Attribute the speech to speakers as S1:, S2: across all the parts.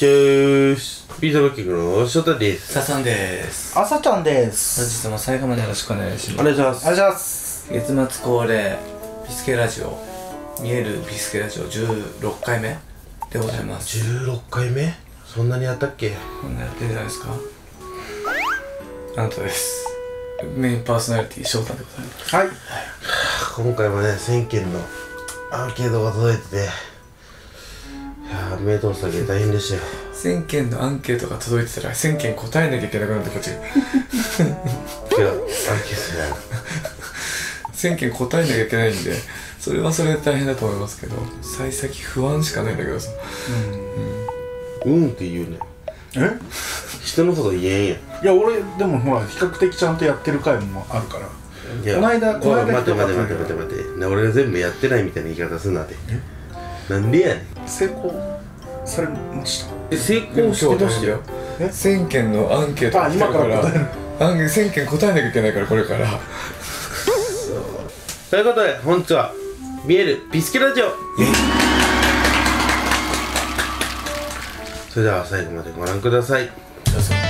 S1: チュース。ピーザロッキングの翔太です。
S2: ささんです。
S3: あさちゃんで
S2: 本
S3: す。
S2: 日も最後までよろしくお願いし
S1: お
S2: ます。
S1: 願いします。
S3: ありがとうございます。
S2: 月末恒例ビスケラジオ。見えるビスケラジオ16回目でございます。
S1: 16回目？そんなにやったっけ？
S2: こんなやってるじゃないですか。あなたです。メインパーソナリティ翔太でございます。
S3: はい。
S1: 今回もね1000件のアンケートが届いてていやー目通すだけ大変でしたよ。
S2: 1000件のアンケートが届いてたら1000件答えなきゃいけなくなってこっち
S1: 違うアンケートじゃない
S2: 1000件答えなきゃいけないんでそれはそれで大変だと思いますけど幸先不安しかないんだけどさ。
S1: うん。って言うね。
S3: え？
S1: 人のこと言えんや。ん
S3: いや、俺、でもほら、比較的ちゃんとやってる回もあるから。
S1: いや
S3: この間この間
S1: 待って待って待って待って待って。ね俺が全部やってないみたいな言い方すんなってなんでやねん
S3: 成功。されました。
S1: え成功してましたよ。
S3: え
S2: ？1000件のアンケートが来てるか
S3: ら。
S2: アンケ1000件答えなきゃいけないからこれから。
S1: ということで本日は見えるビスケラジオ。それでは最後までご覧ください。
S2: どうぞ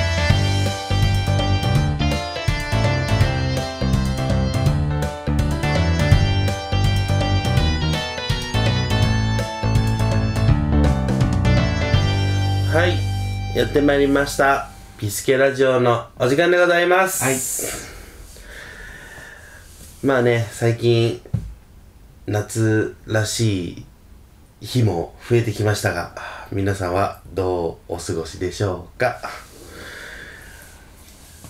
S1: やってまいりました。ビスケラジオのお時間でございます。
S2: はい。
S1: まあね最近夏らしい日も増えてきましたが皆さんはどうお過ごしでしょうか？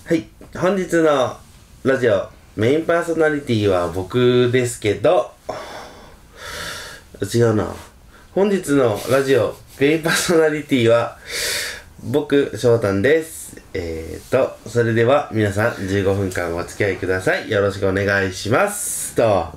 S1: はい。本日のラジオメインパーソナリティは僕ですけど違うな。本日のラジオメインパーソナリティは僕翔太です。えーとそれでは皆さん15分間お付き合いください。よろしくお願いします。と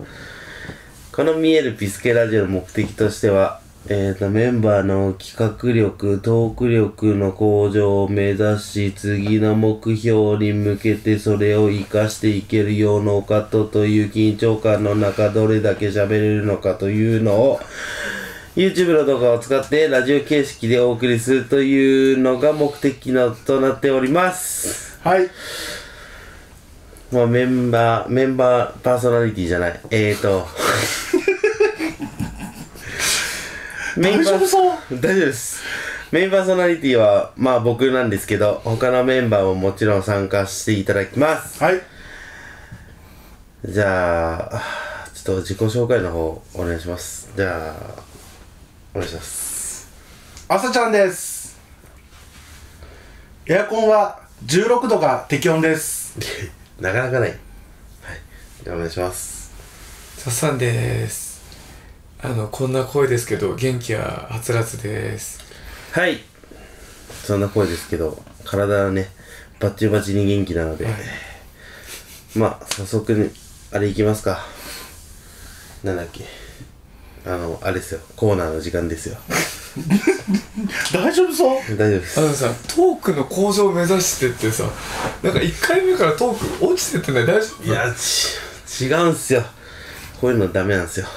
S1: この見えるピスケラジオの目的としてはえーとメンバーの企画力トーク力の向上を目指し次の目標に向けてそれを活かしていけるようなお方という緊張感の中どれだけ喋れるのかというのを YouTube の動画を使ってラジオ形式でお送りするというのが目的のとなっております。
S3: はい。
S1: まあメンバー、メンバーパーソナリティじゃない。えーと。メインパー
S3: 大丈夫そう？
S1: 大丈夫です。メインパーソナリティは、まあ僕なんですけど、他のメンバーももちろん参加していただきます。
S3: はい。
S1: じゃあ、ちょっと自己紹介の方お願いします。じゃあ、お願いします。
S3: あさちゃんです。エアコンは16度が適温です。
S1: なかなかない。はい。じゃあお願いします。
S2: さっさんですあのこんな声ですけど元気ははつらつです
S1: はい。そんな声ですけど、体はね、バッチバチに元気なので、
S2: はい
S1: まあ、早速に、あれいきますか。なんだっけ。あの、あれですよ。コーナーの時間ですよ。
S3: 大丈夫そう
S1: 大丈夫です
S2: あ。のさトークの向上を目指してってさなんか1回目からトーク落ちてってない？大丈夫？
S1: いや、ち、違うんすよ。こういうのダメなんですよ。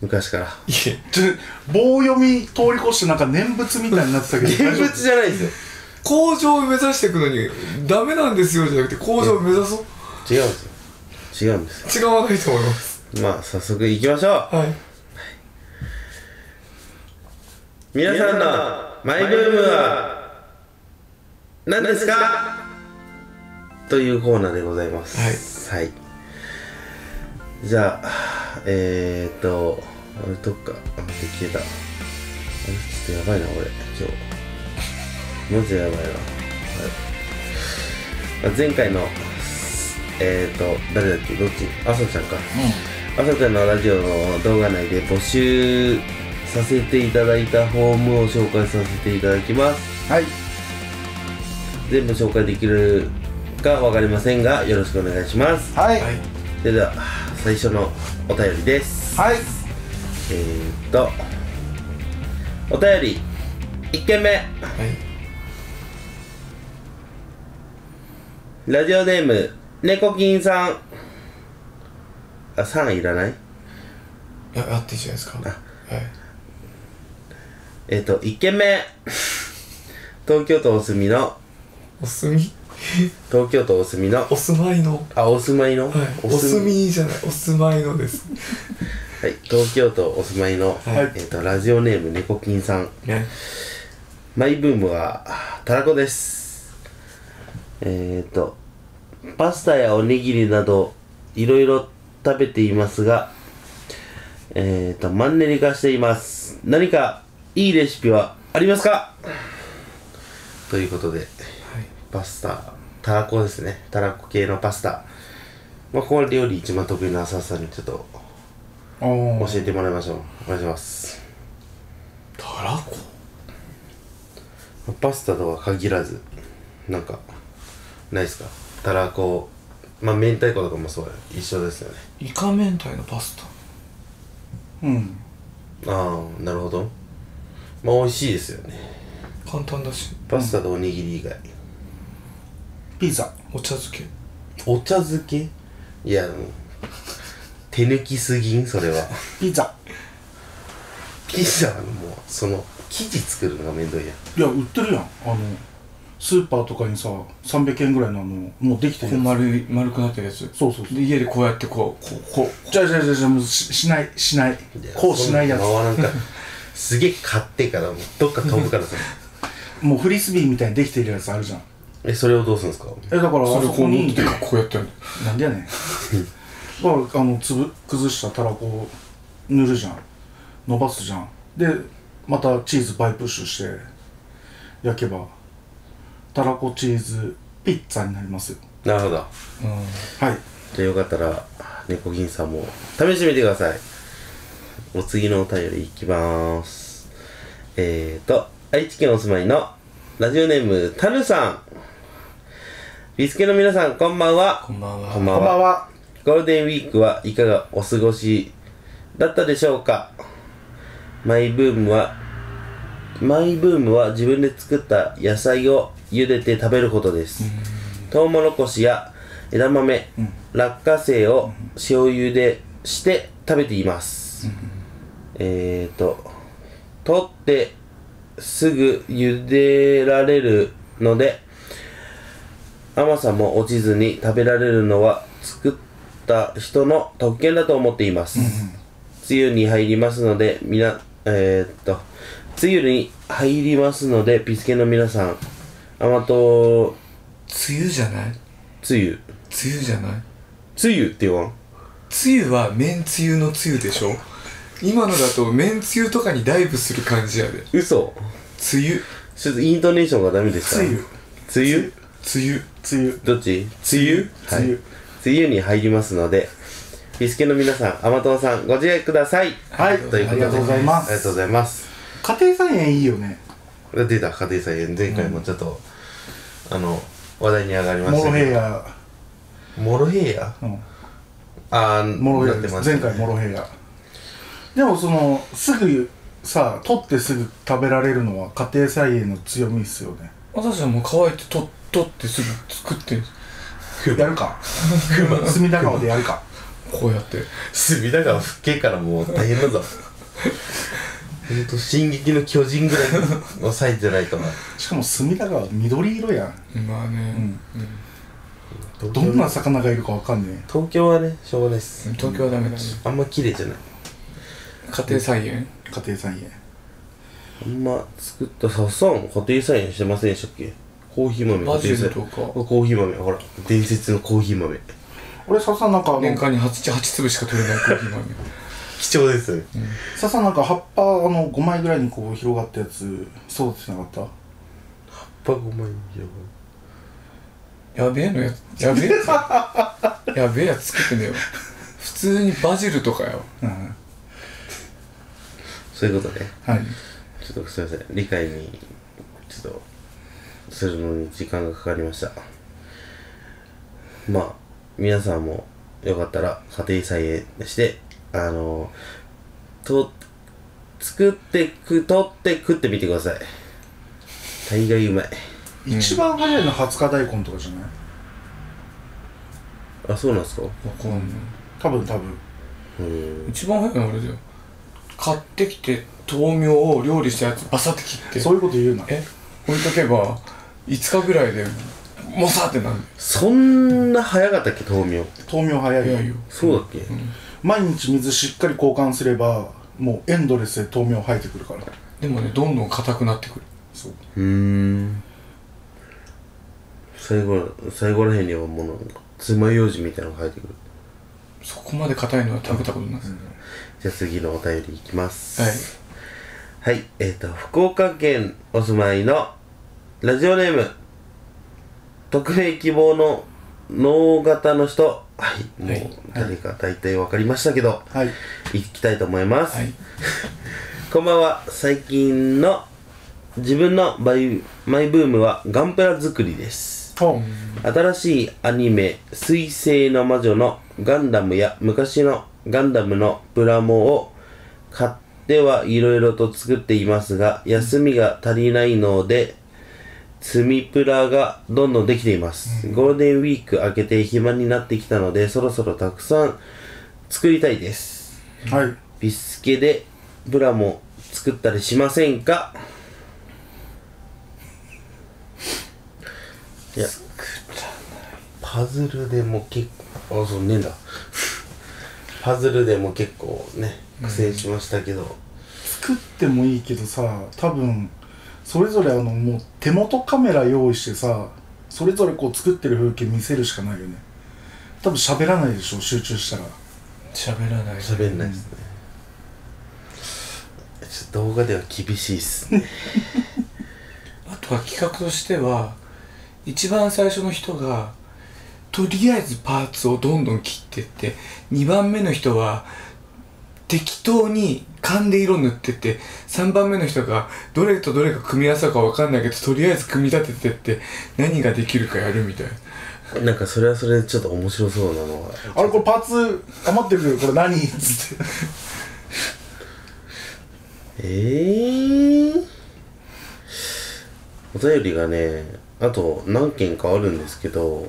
S1: 昔から。
S2: いや
S3: ちょ棒読み通り越してなんか念仏みたいになってたけど
S1: 現物じゃないですよ。
S2: 向上を目指していくのにダメなんですよじゃなくて向上を目指そう？
S1: 違うんですよ。違うんですよ。
S2: 違わないと思います
S1: まあ、早速行きましょう。
S2: はい
S1: 皆さんのマイブームは何ですか？というコーナーでございます。はい。じゃあ、えーっと、あれどっか、あ、待って消えた。あれ、ちょっとやばいな、俺、今日。マジでやばいな。はい。まあ前回の、えーっと、誰だっけ？どっち？あさちゃんか。あさちゃんのラジオの動画内で募集させていただいたフォームを紹介させていただきます。
S3: はい。
S1: 全部紹介できるかわかりませんがよろしくお願いします。
S3: はい。
S2: はい。
S1: それでは最初のお便りです。
S3: はい。
S1: えー、っとお便り1件目。
S2: はい。
S1: ラジオネーム猫金さん。あ3いらない？
S2: いやあっていいじゃないですか。はい
S1: えー、っと1件目。東京都お住みの。
S2: お住み？
S1: 東京都お住みの。
S2: お住まいの？
S1: あお住まいの、
S2: はい。お住みじゃない。お住まいのです。
S1: はい。東京都お住まいの、
S2: はい。
S1: えっ、とラジオネーム猫金さん。
S2: ね。
S1: マイブームはたらこです。えっ、とパスタやおにぎりなどいろいろ食べていますがえっ、とマンネリ化しています。何かいいレシピはありますか？ということでパスタ。たらこですね。たらこ系のパスタ。まあこの料理一番得意な浅田さんにちょっと
S3: お
S1: 教えてもらいましょう。お願いします。
S2: たらこ？
S1: パスタとは限らずなんかないですか？たらこ。まあ明太子とかもそうや。一緒ですよね。
S2: イカ明太のパスタ。
S3: うん。
S1: ああなるほどまあ美味しいですよね。
S2: 簡単だし。
S1: パスタとおにぎり以外、
S3: ピザ。
S2: お茶漬け。
S1: お茶漬け？いやもう手抜きすぎん？それは。
S3: ピザ。
S1: ピザのもうその生地作るのがめんどいやん。
S3: いや売ってるやん。あのスーパーとかにさ300円ぐらいのあのもうできて
S2: こう
S3: るや
S2: 丸い丸くなってるやつ。
S3: つそうそうそう。
S2: で家でこうやってこうこうこう。
S3: じゃあじゃあじゃあじゃあもうししないしない。こうしないやつ。
S1: そんな回らんから すげえ買ってからもうどっか飛ぶからさ。
S3: もうフリスビーみたいにできてるやつあるじゃん。
S1: えそれをどうするんですか？
S3: えだからあそこに
S2: こう持ってこうやってやる
S3: なんでやねん。だからあの粒崩したたらこを塗るじゃん。伸ばすじゃん。でまたチーズバイプッシュして焼けばたらこチーズピッツァになりますよ。
S1: なるほど。
S2: うん。
S3: はい。
S1: じゃあよかったら猫銀さんも試してみてくださいお次のお便りいきます。えーと愛知県お住まいのラジオネームたぬさん。ビスケの皆さんこんばんは。
S2: こんばんは。
S1: こんばんは。
S3: こんばんは
S1: ゴールデンウィークはいかがお過ごしだったでしょうか？マイブームはマイブームは自分で作った野菜を茹でて食べることです。トウモロコシや枝豆、落花生を塩茹でして食べていますえーと取ってすぐ茹でられるので甘さも落ちずに食べられるのは作った人の特権だと思っています、梅雨に入りますのでみなえー、っと梅雨に入りますのでピスケの皆さん甘党
S2: 梅雨じゃない？
S1: 梅雨
S2: 梅雨じゃない？
S1: 梅雨って言わん？
S2: 梅雨はめんつゆの梅雨でしょ？今のだとめんつゆとかにダイブする感じやで。
S1: 嘘。
S2: 梅雨。
S1: ちょっとイントネーションがダメでした。
S3: 梅雨。
S1: 梅雨？
S2: 梅雨。
S3: 梅雨。
S1: どっち？梅雨。
S3: 梅雨？
S1: はい、梅雨。に入りますのでピスケの皆さん甘党さんご自愛ください。
S3: はい。
S1: ということで
S3: ありがとうございます。
S1: ありがとうございます。
S3: 家庭菜園いいよね。
S1: 出た家庭菜園。前回もちょっと、あの話題に上がりまし
S3: モロ
S1: たけど。
S3: ヘイヤ。
S1: モロヘイヤ？
S3: うん。
S1: あー
S3: モロヘイヤ
S1: なってま
S3: です前回モロヘイヤでもそのすぐさ取ってすぐ食べられるのは家庭菜園の強みっすよね。
S2: 私はもう乾いてと取ってすぐ作って
S3: やる。か隅田川でやるか。
S2: こうやって。
S1: 隅田川復帰からもう大変だぞ。ほんと「進撃の巨人」ぐらいのサイズじゃないとな。
S3: しかも隅田川緑色やん。
S2: まあね、
S1: 東
S3: どんな魚がいるかわかんね
S1: 東京はねしょうがないっす。
S2: うん東京はダメだね。
S1: あんま綺麗じゃない
S2: 家庭菜園？
S3: え家庭菜園。
S1: あんま作ったさっさん家庭菜園してませんでしたっけ？コーヒー豆。
S2: バジルとか。
S1: 園コーヒー豆。ほら伝説のコーヒー豆。
S3: 俺ささなんか
S2: 年間に 8, 8粒しか取れないコーヒー豆。
S1: 貴重ですね。
S3: ささなんか葉っぱあの5枚ぐらいにこう広がったやつそうってなかった？
S1: パゴマイ
S2: やべえのやつやべえやつ。やべえやつ 作ってねえよ。普通にバジルとかよ。
S3: うん
S1: そういうことね。
S3: はい。
S1: ちょっとすいません。理解にちょっとするのに時間がかかりました。まあ皆さんもよかったら家庭菜園してあのと作ってく取って食ってみてください。大概うまい。
S3: 一番早いの20日大根とかじゃない？
S1: あそうなんですか？
S2: わかんない。
S3: 多分多分。
S1: うん。
S2: 一番早いのあれだよ買ってきて豆苗を料理したやつバサって切って
S3: そういうこと言うな。
S2: え置いとけば5日ぐらいでもさってなる。
S1: そんな早かったっけ豆苗？
S3: 豆苗早いよ。
S2: 早いよ。
S1: そうだっけ、
S3: 毎日水しっかり交換すればもうエンドレスで豆苗生えてくるから。
S2: でもねどんどん硬くなってくる。
S3: そう。
S1: うーん。最後最後らへんにはもう爪楊枝みたいなのが生えてくる。
S2: そこまで硬いのは食べたことないです、
S1: じゃあ次のお便りいきます。
S2: はい。
S1: はいえっ、と福岡県お住まいのラジオネーム匿名希望の脳型の人。はいもう
S2: はい。
S1: 誰か大体分かりましたけど、
S3: はい。
S1: いきたいと思います、
S2: はい。
S1: こんばんは。最近の自分のマイマイブームはガンプラ作りです。
S3: ほ
S1: 新しいアニメ「水星の魔女」のガンダムや昔のガンダムのプラモを買ってはいろいろと作っていますが休みが足りないので積みプラがどんどんできています、ゴールデンウィーク明けて暇になってきたのでそろそろたくさん作りたいです。
S3: うはい。
S1: ビスケでプラモ作ったりしませんか？いやパズルでも結構あそうねえんだパズルでも結構ね苦戦しましたけど、
S3: 作ってもいいけどさ多分それぞれあのもう手元カメラ用意してさそれぞれこう作ってる風景見せるしかないよね。多分喋らないでしょ集中したら。
S2: 喋らない。
S1: 喋んないですね、ちょっと動画では厳しいっすね。
S2: あとは企画としては一番最初の人がとりあえずパーツをどんどん切ってって2番目の人は適当に勘で色塗ってって3番目の人がどれとどれが組み合わせたか分かんないけどとりあえず組み立ててって何ができるかやるみたいな。
S1: なんかそれはそれでちょっと面白そうなのは
S3: あれこれパーツ余ってる。けどこれ何っつって。
S1: えー、お便りがねあと何件かあるんですけど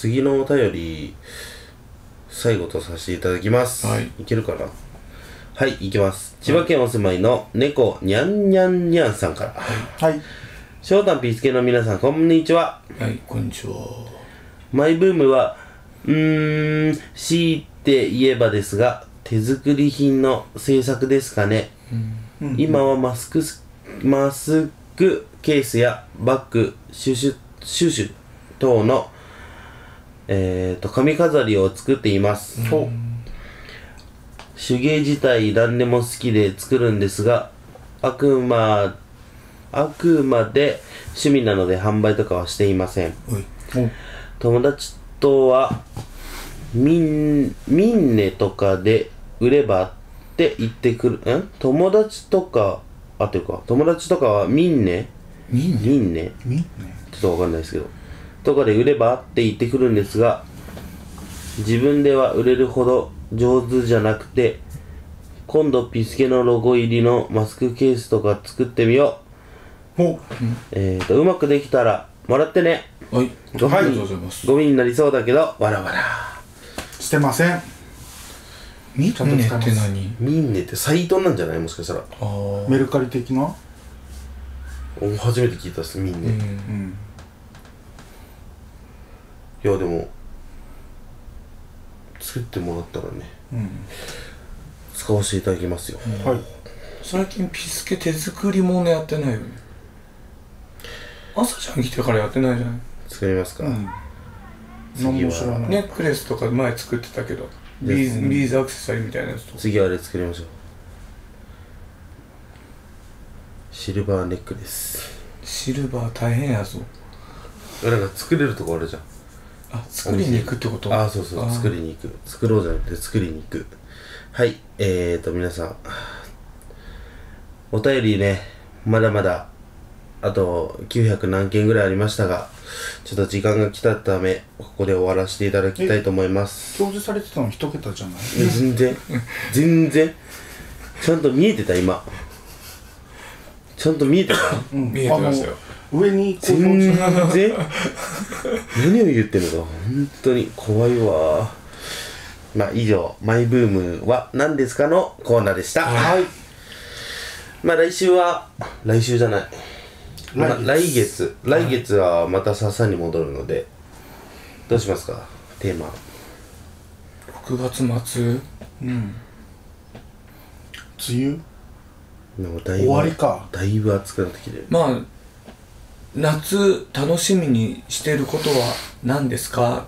S1: 次のお便り最後とさせていただきます。
S2: はい。
S1: いけるかな？はいいきます。千葉県お住まいの猫にゃんにゃんにゃんさんから。
S3: はい。
S1: 翔太ピースケの皆さんこんにちは。
S2: はいこんにちは。
S1: マイブームは、うーん、強いて言えばですが、手作り品の制作ですかね。今はマスクス、マスクケースやバッグ、シュシュ、シュシュ等の、えーと、髪飾りを作っています。手芸自体何でも好きで作るんですが、あくま、あくまで趣味なので販売とかはしていません。友達とはみんみんねとかで売ればって言ってくるん？友達とかあというか友達とかはみんね？
S2: みんな
S1: みんね。
S3: みね。
S1: ちょっとわかんないですけどとかで売ればって言ってくるんですが自分では売れるほど上手じゃなくて今度ピスケのロゴ入りのマスクケースとか作ってみよう。
S3: お。
S1: えーとうまくできたらもらってね。
S2: はい。
S1: ゴミ
S2: ありがとうございます。
S1: ゴミになりそうだけどわらわら。
S3: してません。
S2: みん
S3: ちゃんと
S2: ねって何
S1: ミンネって。サイトなんじゃない？もしかしたら。
S2: ああ
S3: メルカリ的な？
S1: お初めて聞いたっす。ミンネ、い
S2: うん
S3: うん
S1: やでも作ってもらったらね
S3: うん
S1: 使わせていただきますよ、
S3: はい。
S2: 最近ピスケ手作り物やってないよね。朝ちゃん来てからやってないじゃない
S1: 作りますか、
S3: うん。
S1: 次は
S3: 何も知らない。
S2: ネックレスとか前作ってたけどビーズビーズアクセサリーみたいなやつ。とか
S1: 次はあれ作りましょう。シルバーネックレス。
S2: シルバー大変やぞ。
S1: なんか作れるとこあるじゃん
S2: あ作りに行くってこと？
S1: ああそうそう作りに行く。作ろうじゃなくて作りに行く。はいえーと皆さん。お便りねまだまだあと900何件ぐらいありましたがちょっと時間が来たためここで終わらせていただきたいと思います。
S3: 表示されてたの一桁じゃない？
S1: え全然。全然。ちゃんと見えてた今。ちゃんと見えてた。
S3: うん。
S2: 見えてましたよ
S3: 上にこう
S1: 全
S3: 表
S1: 然。
S3: 示
S1: 何を言ってるのか。本当に怖いわ。まあ以上「マイブームは何ですか?」のコーナーでした、
S3: はい。
S1: まあ来週は来週じゃない。まあ
S3: 来
S1: 来月。来月はまた笹に戻るので。どうしますかテーマ。
S2: 6月末。
S3: うん。梅雨？終わりか。
S1: だいぶ暑くなってきてる。
S2: まあ夏楽しみにしてることは何ですか？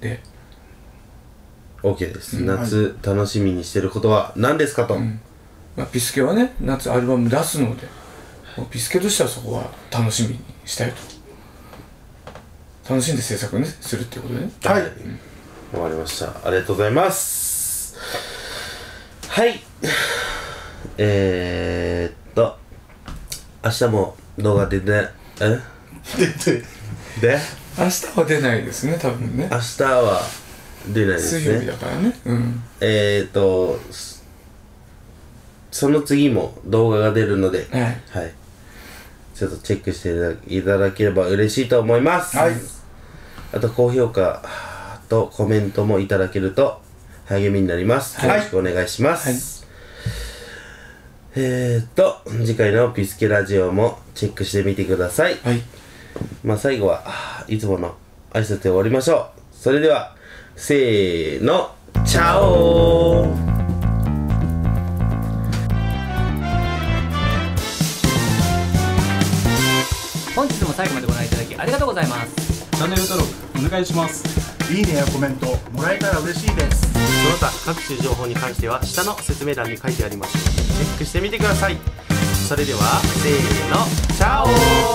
S2: で。
S1: OK です、夏楽しみにしてることは何ですかと、
S2: ん。まあ、ピスケはね夏アルバム出すのでもうピスケとしてはそこは楽しみにしたいと。楽しんで制作ねするっていうことでね。
S3: はい。
S1: 終わりました。ありがとうございます。はい。えー、っと明日も動画出てえ
S3: 出て
S1: で？
S2: 明日は出ないですね多分ね。
S1: 明日は出ないです
S2: 水曜日
S1: ね
S2: だからね。うん。
S1: えー、っとすその次も動画が出るので。
S2: はい。
S1: はい。ちょっとチェックしていただいただければ嬉しいと思います。
S3: はい。
S1: あと高評価とコメントもいただけると励みになります。
S2: はい。
S1: よろしくお願いします。えーっと、次回のピスケラジオもチェックしてみてください。
S2: はい。
S1: まあ最後はいつもの挨拶で終わりましょう。それでは、せーの、チャオ
S4: 本日も最後までご覧いただきありがとうございます。
S5: チャンネル登録お願いします。
S3: いいねやコメントもらえたら嬉しいです。
S1: その他各種情報に関しては下の説明欄に書いてありますのでチェックしてみてください。それでは、せーの、チャ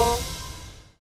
S1: オ